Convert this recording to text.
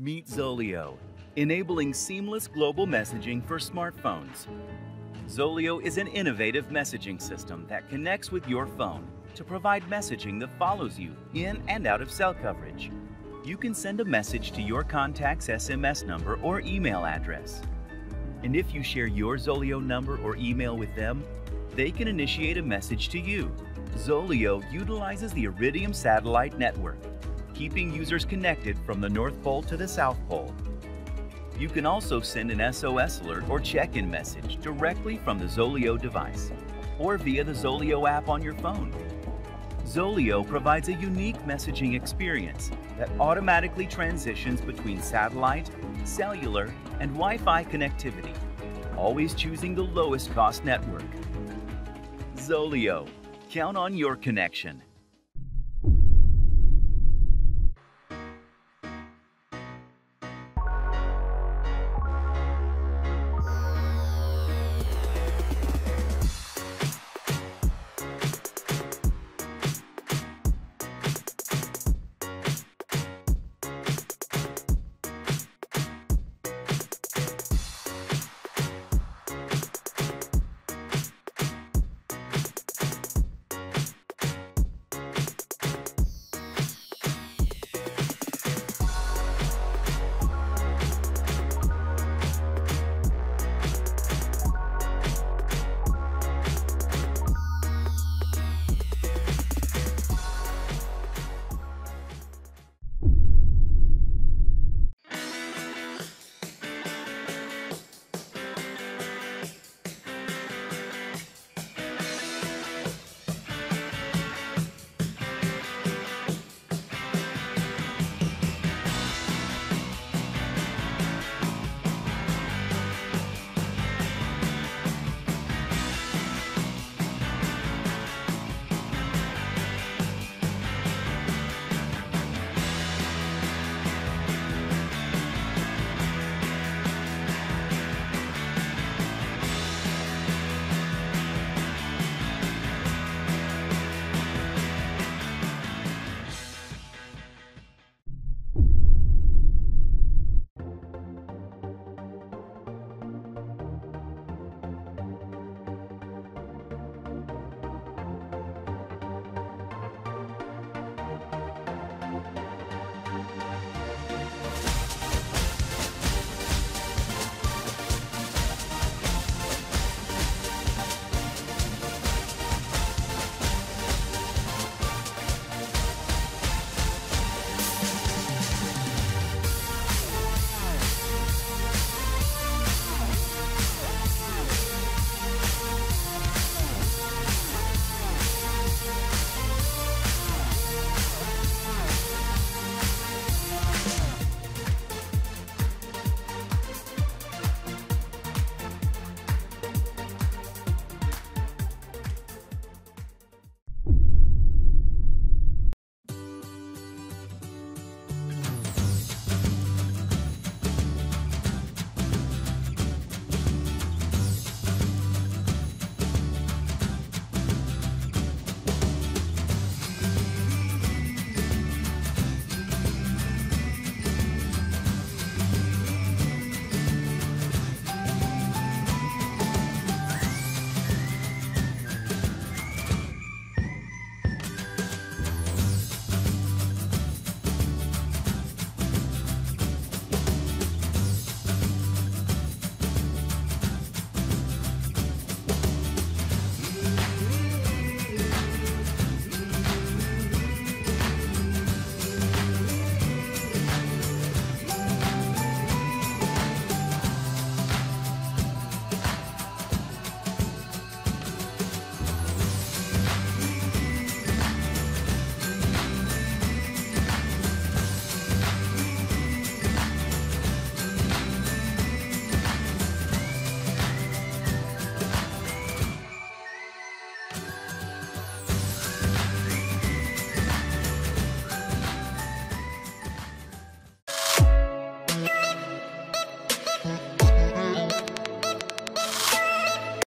Meet Zoleo, enabling seamless global messaging for smartphones. Zoleo is an innovative messaging system that connects with your phone to provide messaging that follows you in and out of cell coverage. You can send a message to your contact's SMS number or email address. And if you share your Zoleo number or email with them, they can initiate a message to you. Zoleo utilizes the Iridium satellite network, keeping users connected from the North Pole to the South Pole. You can also send an SOS alert or check-in message directly from the Zoleo device or via the Zoleo app on your phone. Zoleo provides a unique messaging experience that automatically transitions between satellite, cellular, and Wi-Fi connectivity, always choosing the lowest cost network. Zoleo, count on your connection.